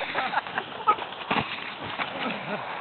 Ha ha ha.